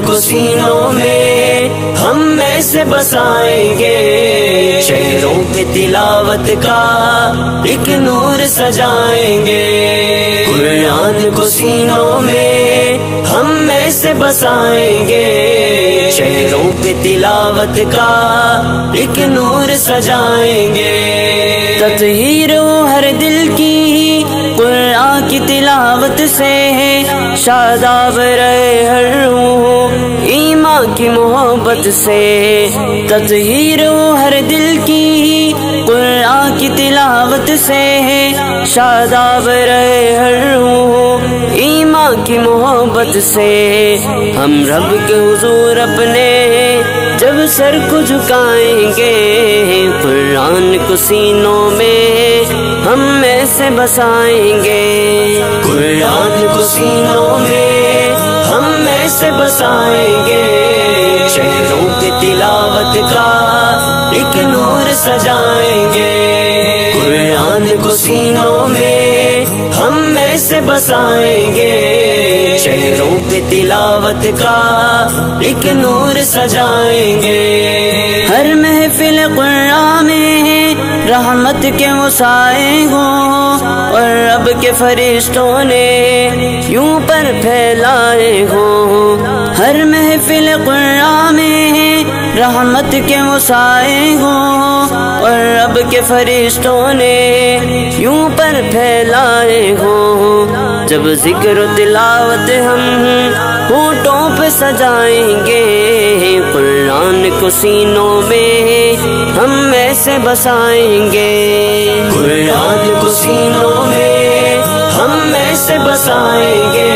को में हम ऐसे बसाएँगे शहरों की तिलावत का एक नूर सजाएँगे। कुरान को सीनों में ऐसे बसाएँगे। शहरों पे तिलावत का एक नूर सजाएँगे। ततहीर हर दिल की कुरान की तिलावत से है। शादाब रहे हर रूह ईमा की मोहब्बत से तजहीर हर दिल तिलावत से है, शादाब रहे हर रूह। ईमा की मोहब्बत से हम रब के हुजूर अपने जब सर को झुकाएँगे कुरान को सीनों में हम ऐसे बसाएँगे। कुरान को सीनों में हम ऐसे बसाएँगे। शहरों के तिलावत का एक नूर सजाएँगे। ऐसे बसाएँगे। शहरों पे तिलावत का एक नूर सजाएँगे। हर महफिल कुरान में रहमत के मुसाए हो। और रब के फरिश्तों ने यूँ पर फैलाए हो। हर महफिल कुरान में रहमत के मुसाए हो। और रब के फरिश्तों ने जब ज़िक्र तिलावत हम होठों पे सजाएँगे कुरान को सीनों में हम ऐसे बसाएँगे। कुरान को सीनों में हम ऐसे बसाएँगे।